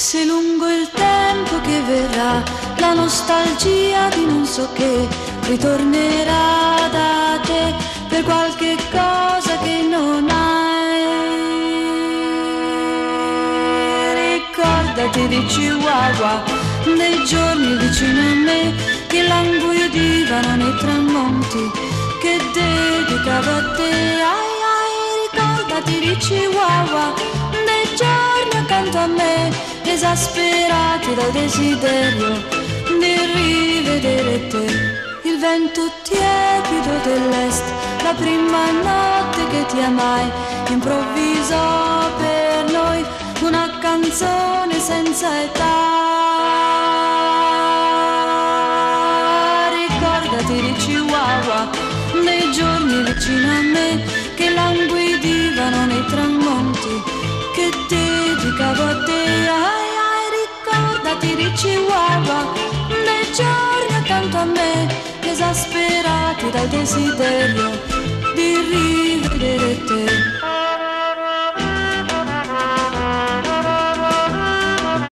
Se lungo il tempo che verrà, la nostalgia di non so che ritornerà da te per qualche cosa che non hai. Ricordati di Chihuahua, nei giorni vicino a me, che languidivano nei tramonti, che dedicava a te. Ai ai, ricordati di Chihuahua esasperati dal desiderio di rivedere te. Il vento tiepido dell'est, la prima notte che ti amai, improvvisò per noi una canzone senza età. Ricordati di Chihuahua, nei giorni vicino a me, che languidivano nei tramonti, che dedicavo a te. Di Chihuahua giorni accanto a me, esasperati dal desiderio.